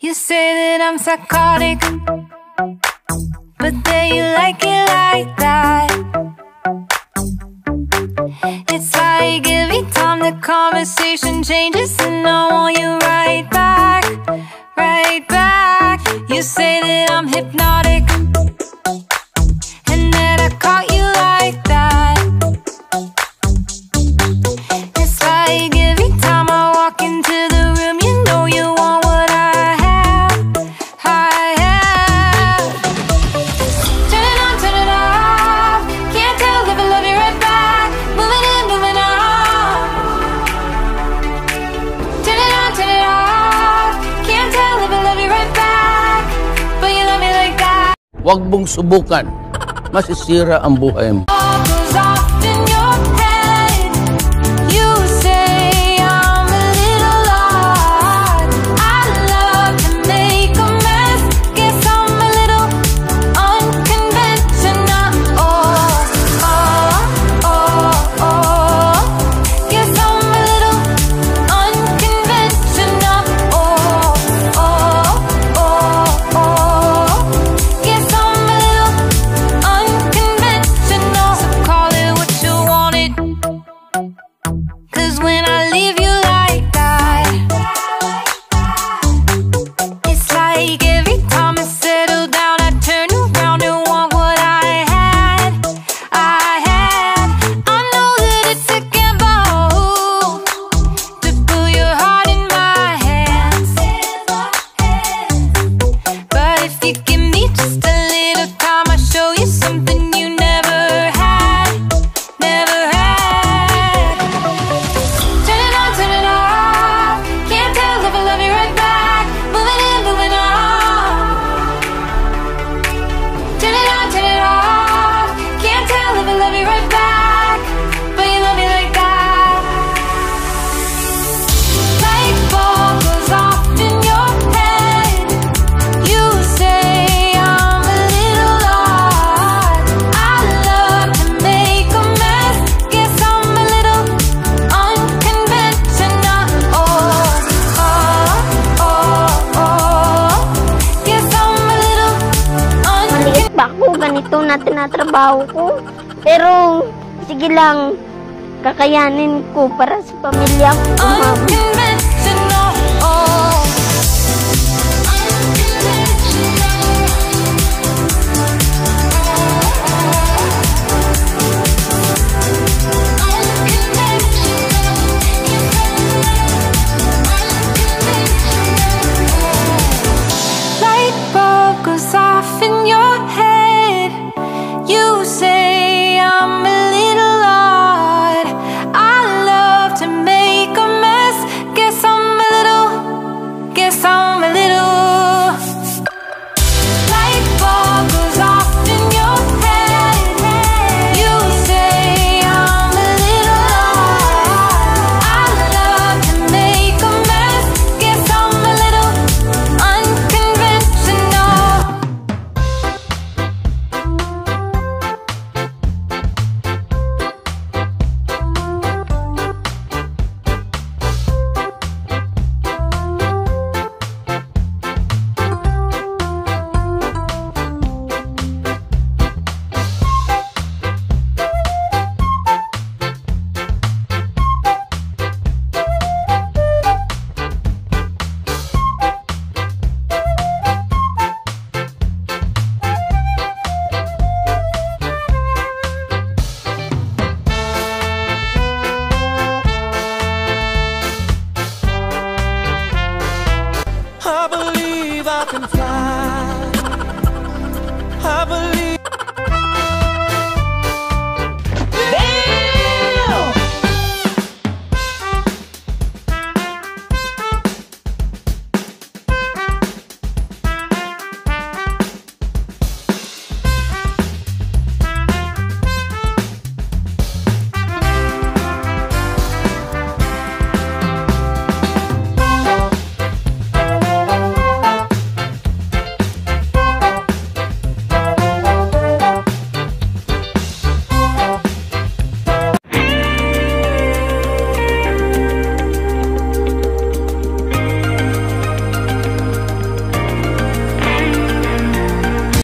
You say that I'm psychotic But then you like it like that. It's like every time the conversation changes And I want you right back. Huwag mong subukan. Masisira ang buhay mo. show you something. ito na tinatrabaho ko. Pero, sige lang, kakayanin ko para sa pamilya ko. Mama. believe I can fly. I believe.